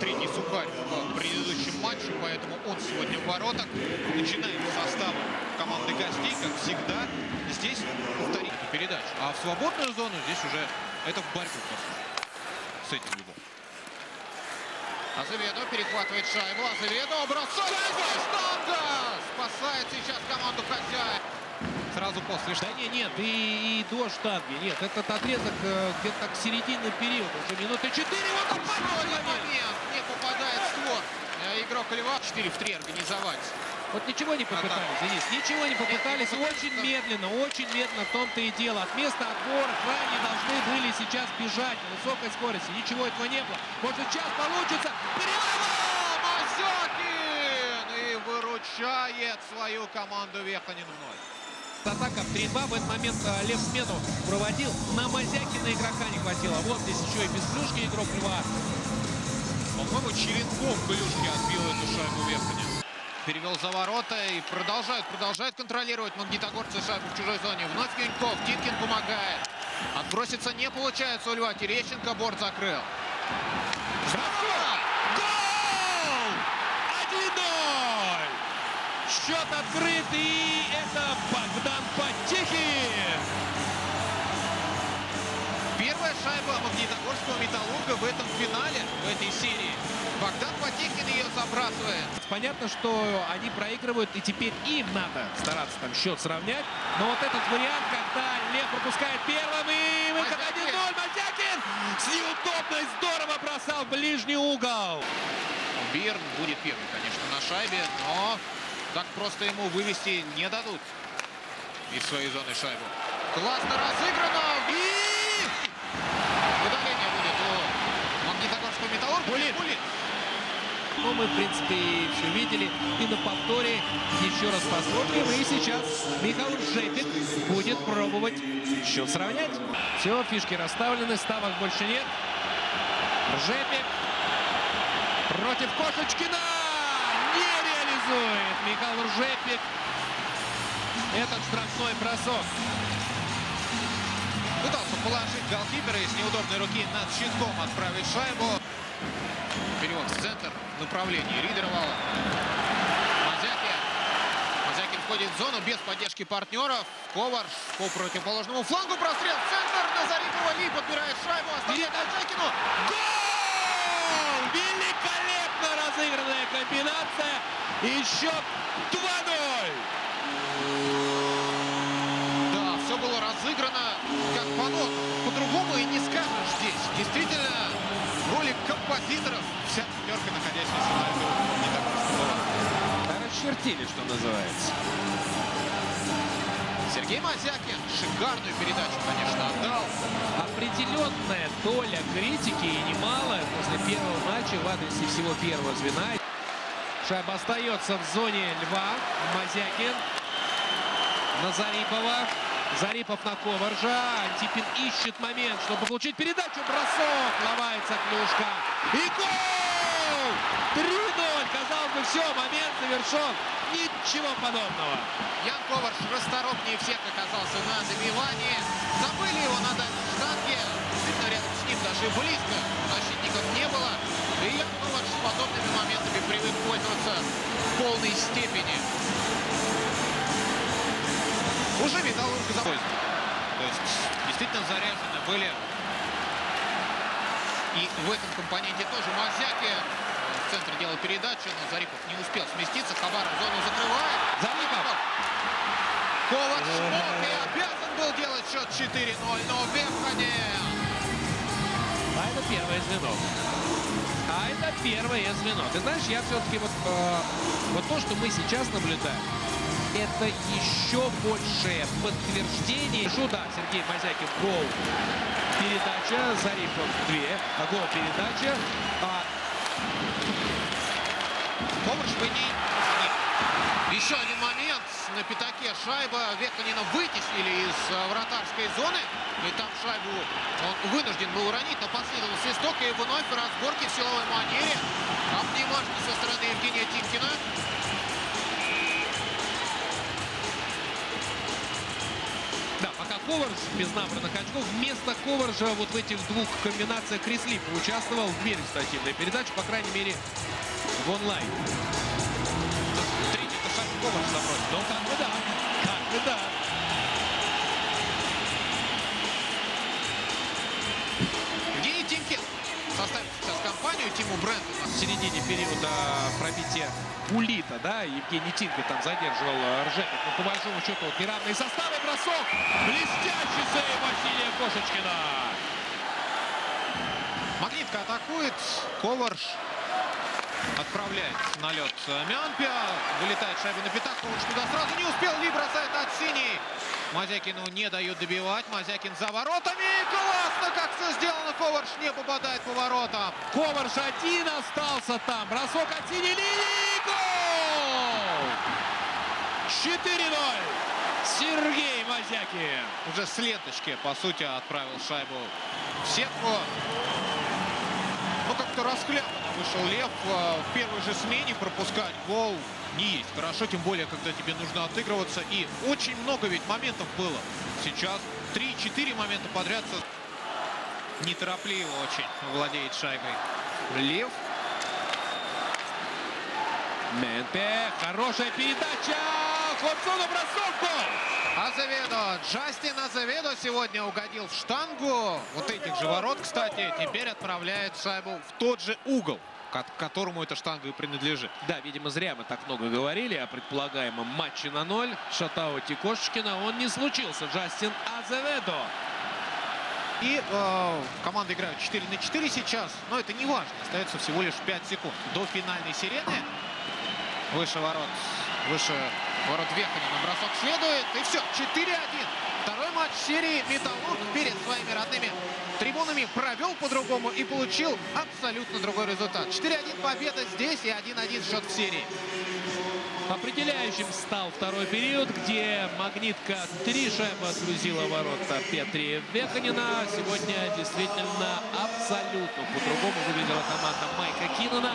третий сухарь в предыдущем матче, поэтому он сегодня в воротах. Начинает состав команды гостей, как всегда. Здесь повторить передачу. А в свободную зону здесь уже это в борьбу с этим видом. Азеведо перехватывает шайбу. Азеведо бросает. Штанга! Спасает сейчас команду хозяин. Сразу после Да не, нет, и, и до штанги. Нет, этот отрезок э, где-то так серединный период. Уже минуты 4. Вот опасный момент. Не попадает в створ. Э, игрок Льва 4 в 3 организовать. Вот ничего не попытались, Денис, ничего не попытались. Очень медленно, очень медленно в том-то и дело. От места отбора крайне должны были сейчас бежать на высокой скорости. Ничего этого не было. Может, сейчас получится. Перелом! Мазякин! И выручает свою команду Веханин вновь. Атака 3-2. В этот момент э, Лев смену проводил. На Мазякина игрока не хватило. Вот здесь еще и без клюшки игрок Льва. По-моему, Черенков клюшки отбил эту шайбу Веханин. Перевел за ворота и продолжают, продолжают контролировать магнитогорцы шайбу в чужой зоне. Вновь Юньков, Титкин помогает. Отброситься не получается у Льва. Терещенко борт закрыл. Гол! 1-0! Счет открыт, и это Богдан Потехин! Первая шайба магнитогорского металлурга в этом финале, в этой серии. Богдан Потехин ее забрасывает. Понятно, что они проигрывают, и теперь им надо стараться там счет сравнять. Но вот этот вариант, когда Лев пропускает первым, и выход 1-0, Мазякин с неудобной здорово бросал в ближний угол. Бирн будет первый, конечно, на шайбе, но так просто ему вывести не дадут из своей зоны шайбу. Классно разыграно! И удаление будет у магнитогорского металлурга. Булит. Булит. Ну, мы, в принципе, все видели. И на повторе еще раз посмотрим. И сейчас Михаил Жепик будет пробовать счет сравнять. Все, фишки расставлены, ставок больше нет. Жепик против Кошечкина. Реализует Михаил Жепик этот штрафной бросок. Пытался положить голкипера и с неудобной руки над щитком отправить шайбу. Перевод в центр в направлении Ридервала. Мазякин. Входит в зону без поддержки партнеров. Коварш по противоположному флангу. Прострел центр. Назарипова Ли подбирает шайбу. Оставляет Мазякину. Гол! Великолепно разыгранная комбинация. И счет 2-0. Да, все было разыграно как по. По-другому и не скажешь здесь. Действительно, роли композиторов. Вся пятерка, находящаяся на этом не так просто была. Расчертили, что называется. Сергей Мазякин шикарную передачу, конечно, отдал. Определенная доля критики и немалая после первого матча в адресе всего первого звена. Шайба остается в зоне Льва. Мазякин. На Зарипова. Зарипов на Коваржа. Антипин ищет момент, чтобы получить передачу. Бросок. Ломается клюшка. И гол! 3-0. Казалось бы, все, момент завершен. Ничего подобного. Ян Коварш расторопнее всех оказался на добивании. Забыли его на дальней штанге. Действительно, рядом с ним даже близко защитников не было. И Ян Коварш с подобными моментами привык пользоваться в полной степени. Уже металлург за То есть действительно заряжены были. И в этом компоненте тоже Мазяки в центре делал передачу, но Зарипов не успел сместиться. Хабаров зону закрывает. Зарипов! Ковач мог и обязан был делать счет 4-0, но Веханин. А это первое звено. А это первое звено. Ты знаешь, я все-таки вот, э, вот то, что мы сейчас наблюдаем, это еще большее подтверждение. Шуда Сергей Мазякин гол. Передача. Зарипов две. А гол передача. А... Бы не... Нет. Еще один момент. На пятаке шайба. Веханина вытеснили из э, вратарской зоны. И там шайбу он вынужден был уронить. Но последовал свисток. И вновь разборки в силовой манере. Обнимашки со стороны Евгения Тимкина. Коварж без набранных очков. Вместо Коваржа вот в этих двух комбинациях Крис Лип участвовал в две результативные передачи, по крайней мере, в онлайн. Третий-то шаг Коварж забросил. Ну, как бы да. Как бы да. Евгений Тимкин составит сейчас компанию Тиму Бренду. В середине периода пробития Пулита, да, Евгений Тинко там задерживал Ржепик. Но по большому счету вот составы, бросок. Блестящий сейв Василия Кошечкина. Магнитка атакует. Коварж отправляет на лед Мянпия. Вылетает шайба на пятак. Коварж туда сразу не успел. Ли бросает от синей. Мазякину не дают добивать. Мазякин за воротами. Классно, как все сделано. Коварж не попадает по воротам. Коварш один остался там. Бросок от синей линии. Гол! 4-0. Сергей Мазякин. Уже с ленточки, по сути, отправил шайбу в сетку. Ну, как-то расхлябанно вышел Лев. А, В первой же смене пропускать гол не есть. Хорошо, тем более, когда тебе нужно отыгрываться. И очень много ведь моментов было. Сейчас 3-4 момента подряд. Неторопливо очень владеет шайбой. Лев. Менте. Хорошая передача. Хлопцова бросок. Гол! Азеведо. Джастин Азеведо сегодня угодил в штангу. Вот этих же ворот, кстати, теперь отправляет шайбу в тот же угол, ко- которому эта штанга и принадлежит. Да, видимо, зря мы так много говорили о предполагаемом матче на ноль. Шатауте Кошечкина. Он не случился. Джастин Азеведо. И э, команды играют 4 на 4 сейчас, но это не важно. Остается всего лишь 5 секунд до финальной сирены. Выше ворот, выше ворот Веханина бросок следует. И все, 4-1. Второй матч серии «Металлург» перед своими родными трибунами провел по-другому и получил абсолютно другой результат. 4-1 победа здесь и 1-1 счет в серии. Определяющим стал второй период, где «Магнитка» три шайбы отгрузила ворота Петри Веханина. Сегодня действительно абсолютно по-другому выглядела команда Майка Киннона.